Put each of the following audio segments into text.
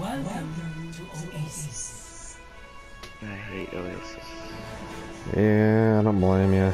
Welcome to Oasis. I hate Oasis. Yeah, I don't blame you.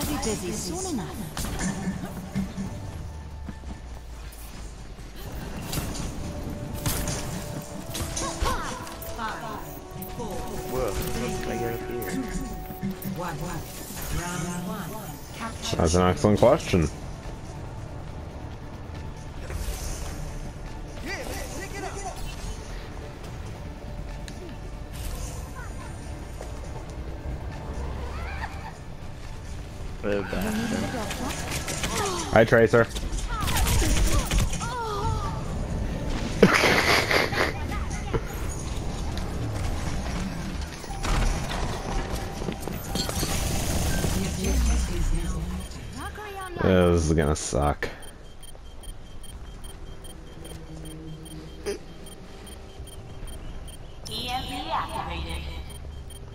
I'll be busy soon enough. That's an excellent question. Hi, Tracer. This is gonna suck.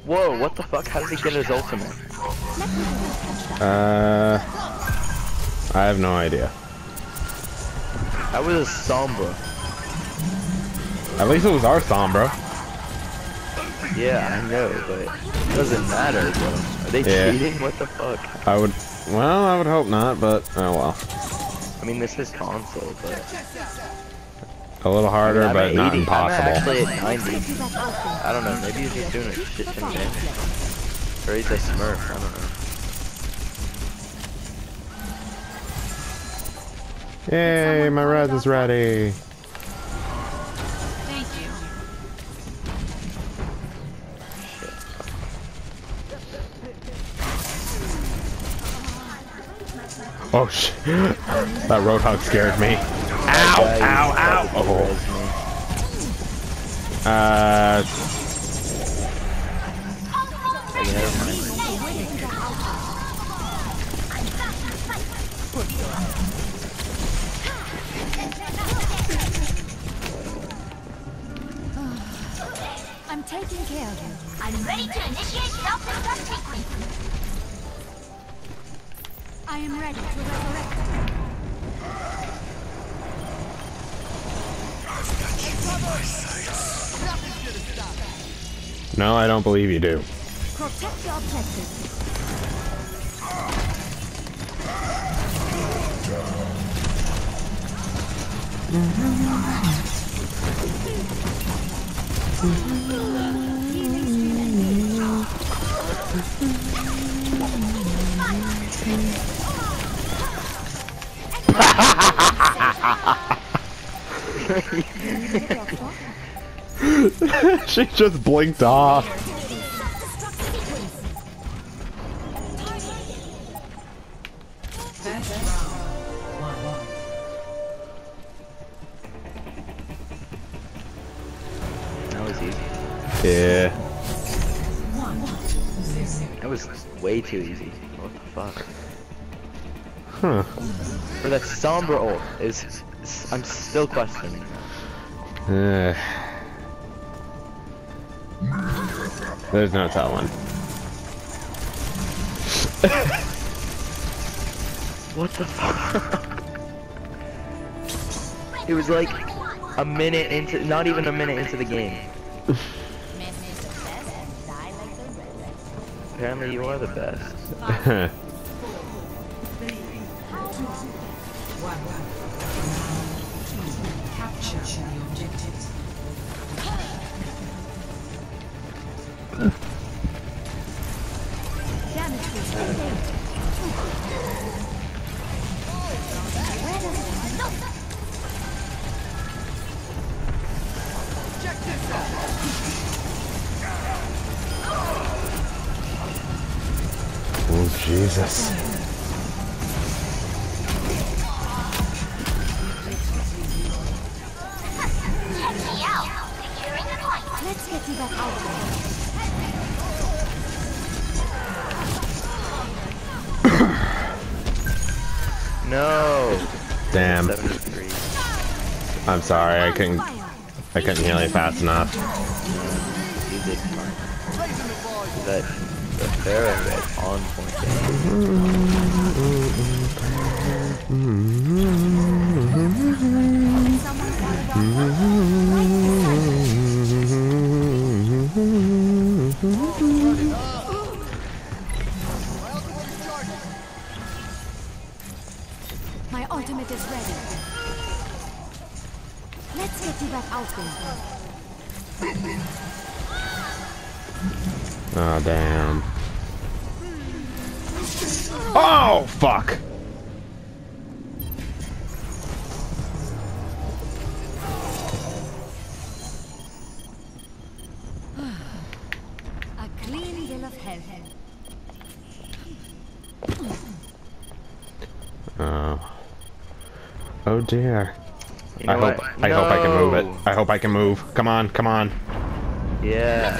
Whoa, what the fuck? How did he get his ultimate? Uh, I have no idea. That was a Sombra. At least it was our Sombra. Yeah, I know, but it doesn't matter, bro. Are they Yeah. cheating? What the fuck? I would, well, I would hope not, but oh well. I mean, this is console, but... A little harder, I'm but at not 80. I'm actually at 90. I don't know, maybe he's just doing a shit of. Or he's a smurf, I don't know. Yay, my res is ready. Thank you. Oh shit. that roadhog scared me. Ow, ow, ow. Oh. res me. Uh, taking care of you. I'm ready to initiate self-destruct sequence. I am ready to resurrect. no, I don't believe you do. Protect the objective. Mm-hmm. she just blinked off. Yeah. That was way too easy. What the fuck? Huh. For that Sombra ult, is, is I'm still questioning. Uh, there's no top one. What the fuck? it was like a minute into, not even a minute into the game. Apparently you are the best. Damage Oh, Jesus. No. Damn. I'm sorry, I couldn't I couldn't heal you fast enough. You did fine. That the Pharah on point dear. You I hope what? I hope I can move it. I hope I can move. Come on, come on. Yeah.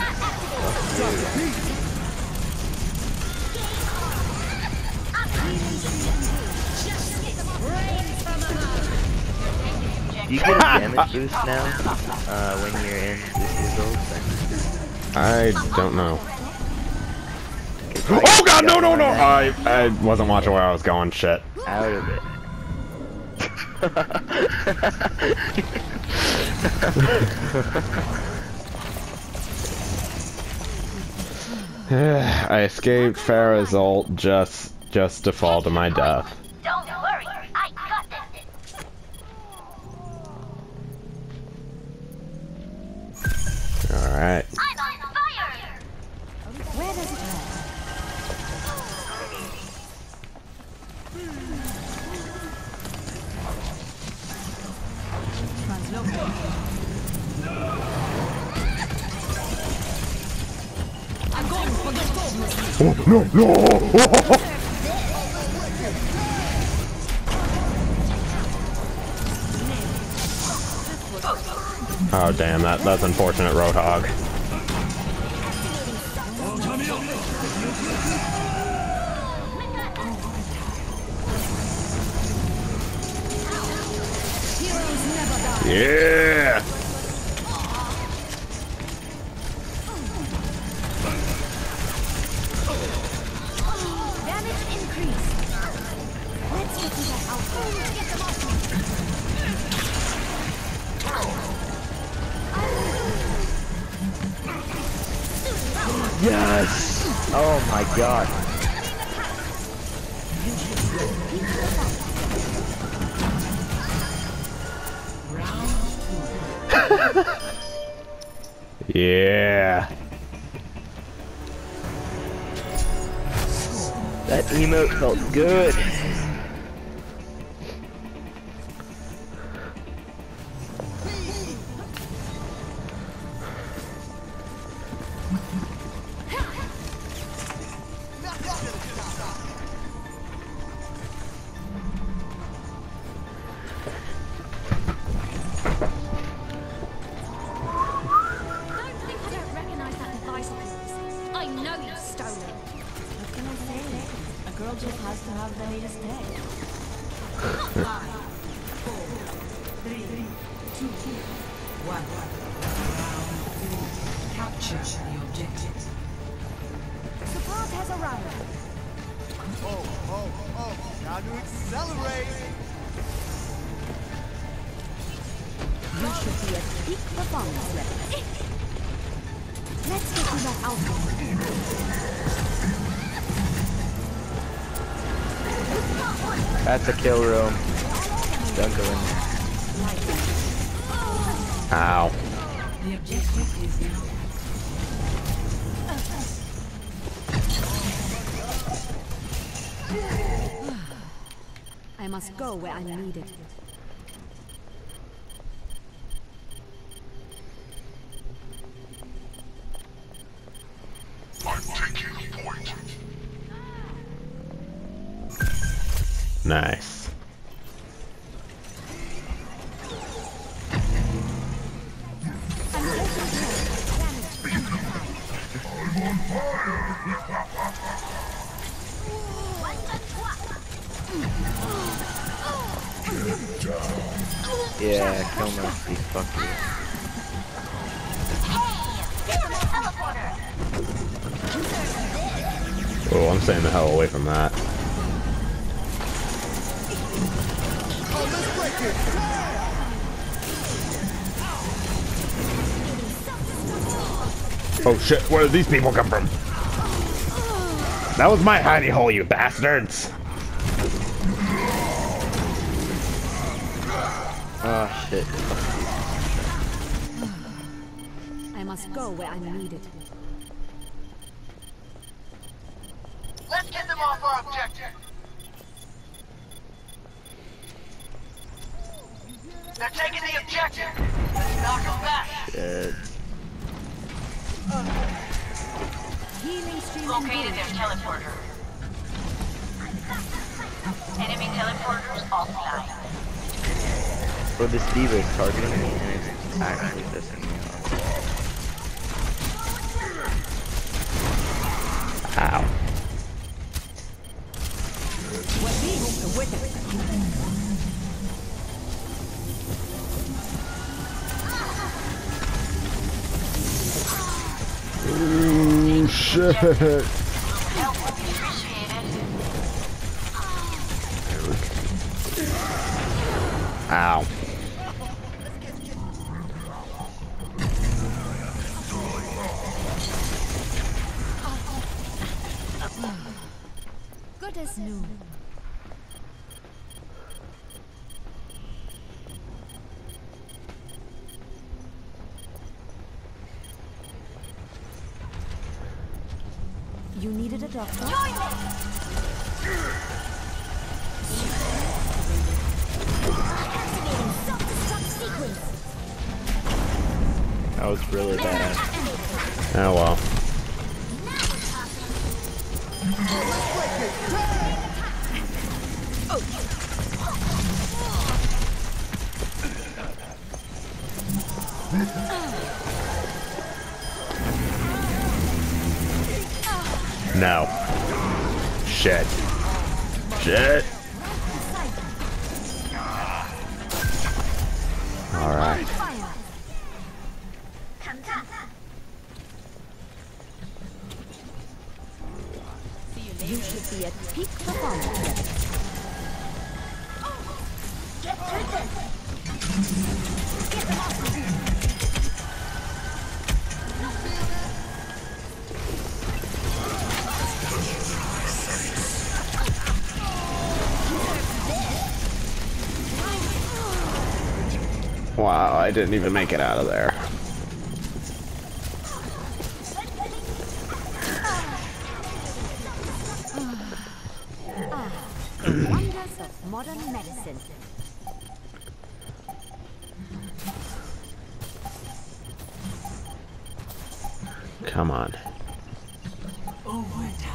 Do you get a damage boost now uh, when you're in this thing? I don't know. Oh god, no, no, no! I I wasn't watching where I was going. Shit. Out of it. I escaped Pharah's ult just just to fall to my death. Don't worry. I got this. Alright. I'm no, no! Oh damn, that that's unfortunate, Roadhog. Yes! Oh my god. Yeah. That emote felt good. That's a kill room. Don't go in there. Ow. The objective is now I must go where I'm needed. Nice. Yeah, kill Mercy, fuck you. Oh, I'm staying the hell away from that. Oh shit, where did these people come from? That was my hidey hole, you bastards! Oh shit. I must go where I'm needed. Let's get them off our objective. They're taking the objective. Let's knock them back. Shit. Healing stream Located engaged. their teleporter. Enemy teleporters offline. Bro, this D.Va is targeting me and it's actually pissing me off. Ow. Ooh, shit. Help would be appreciated. Ow. Good as new. You needed a doctor? Activating self-destruct sequence. That was really bad. Oh well. Shit. Shit. Alright. You should be at peak performance didn't even make it out of there. The wonders of modern medicine. Come on. Oh, Overtime.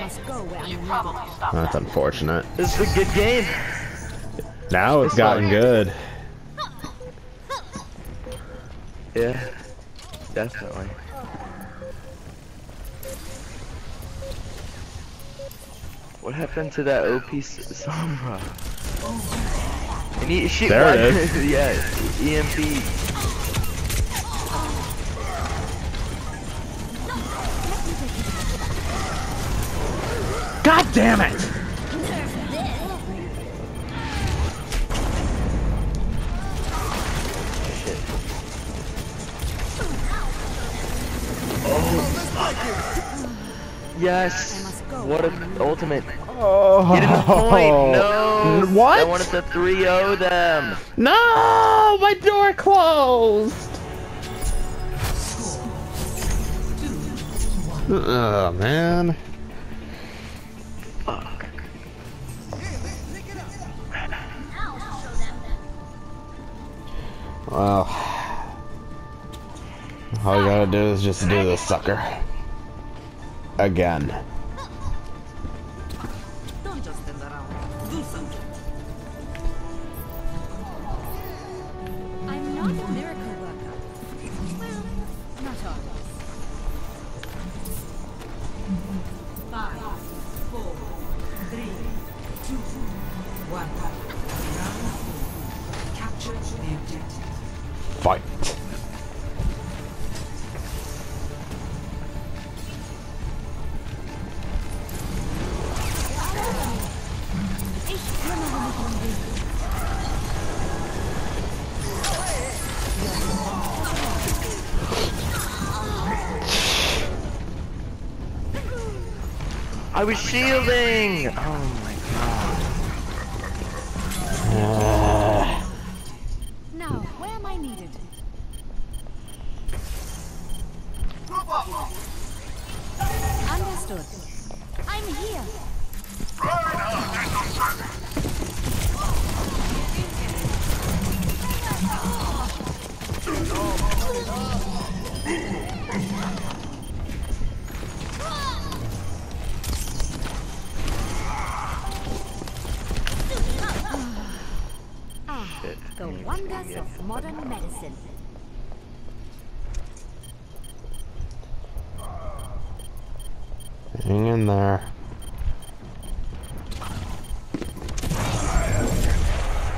must go where I'm needed. That's unfortunate. This is a good game. Now it's gotten good. Yeah, definitely. What happened to that OP S- Sombra? And he, she, There it why- is. yeah, EMP. Damn it! Oh. Yes. What an ultimate. Oh. Get in the point. No. What? I wanted to 3-0 them. No! My door closed! Oh, man. Well. All you gotta do is just do this sucker. Again. I was shielding. Oh wonders of modern medicine. hang in there.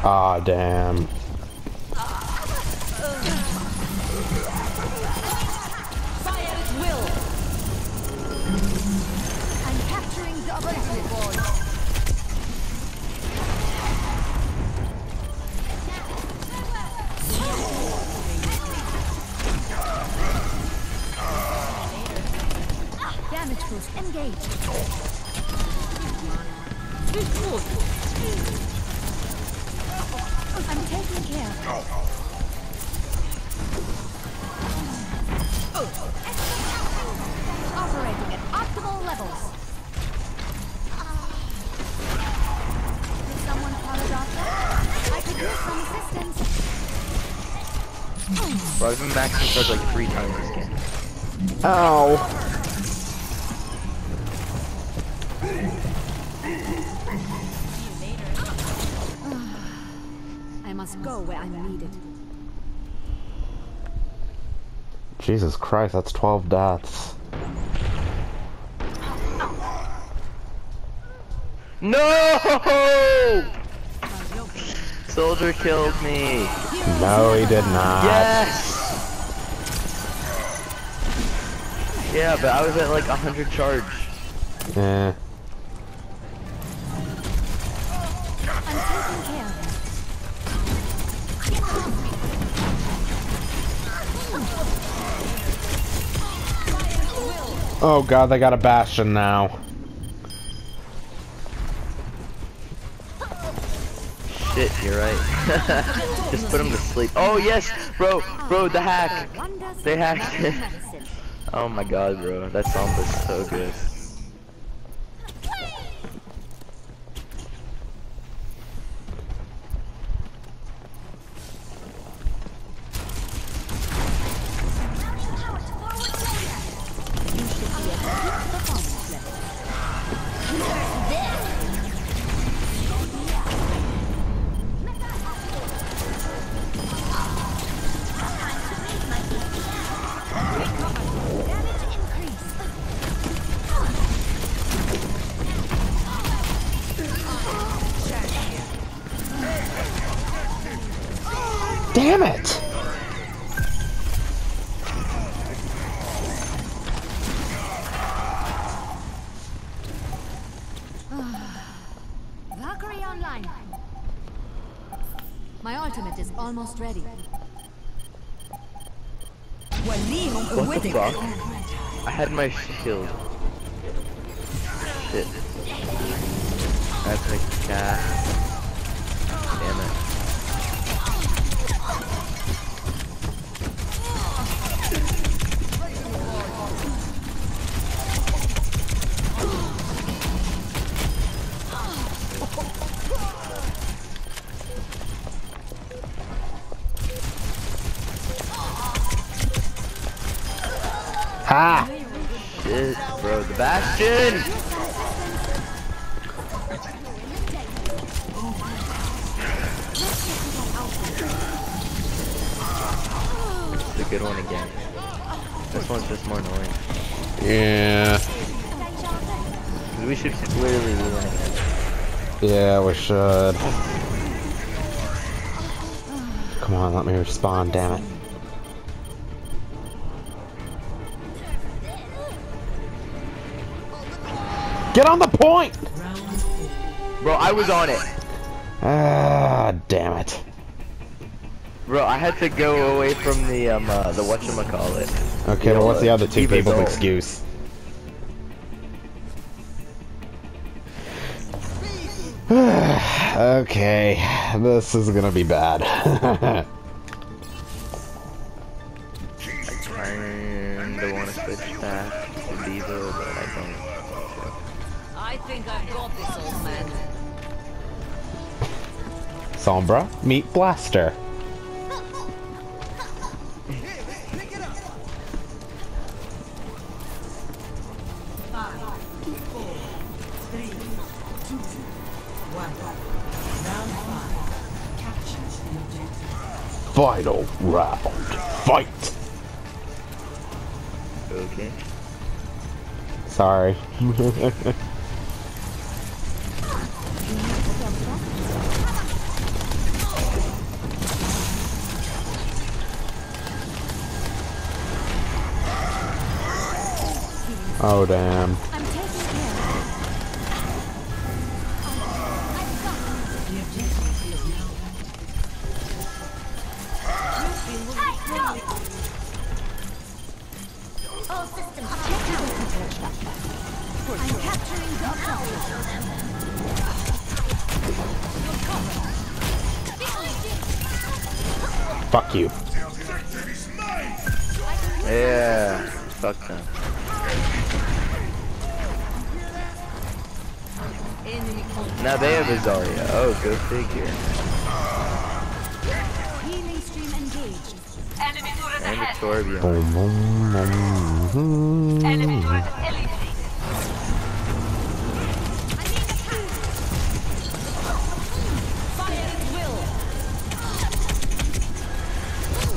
Ah, damn. Bro, I've been maxing charge like three times this game. Ow. Must go where I'm needed. Jesus Christ, that's 12 deaths. No! Soldier killed me. No, he did not. Yes! Yeah, but I was at like 100 charge. Eh. Oh god, they got a Bastion now. Shit, you're right. Just put him to sleep. Oh yes, bro, bro, the hack. They hacked it. Oh my god, bro, that song was so good. Ready. What the fuck? I had my shield. Shit. That's a cat. Should. Come on, let me respawn, damn it. Get on the point! Bro, I was on it. Ah, damn it. Bro, I had to go away from the, um, uh, the whatchamacallit. Okay, well, what's the other two people's excuse? Okay, this is gonna be bad. Kinda wanna switch back to D.Va, but I don't. I think I've got this old man. Sombra, meet Blaster. Final round. Fight! Okay. Sorry. oh damn. Fuck you. Yeah. Fuck them. Now they have a Zarya. Oh, go figure. Healing stream engaged. enemy turret And a ahead. Enemy boom. turret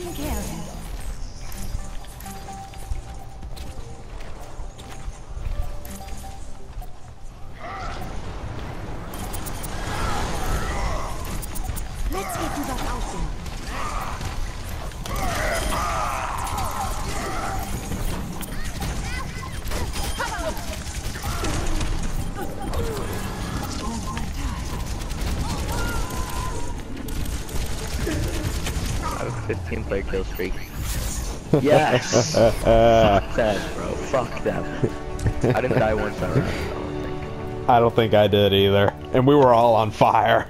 taking care of. I have a 15 player kill streak. Yes! Fuck that, bro. Fuck them. I didn't die once that round. I don't think. I don't think I did either. And we were all on fire.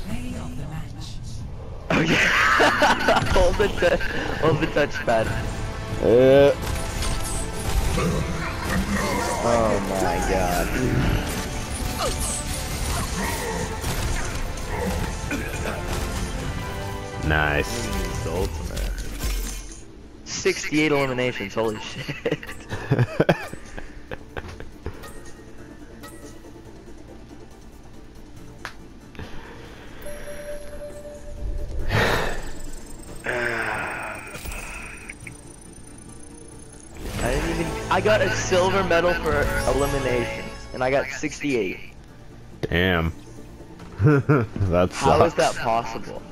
Play of the match. Oh yeah. hold the touch. Hold the touchpad. Uh, Oh my god. nice. The ultimate. 68 eliminations. Holy shit. I didn't even. I got a silver medal for eliminations, and I got 68. Damn. that How is that possible?